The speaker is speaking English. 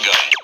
Chicago.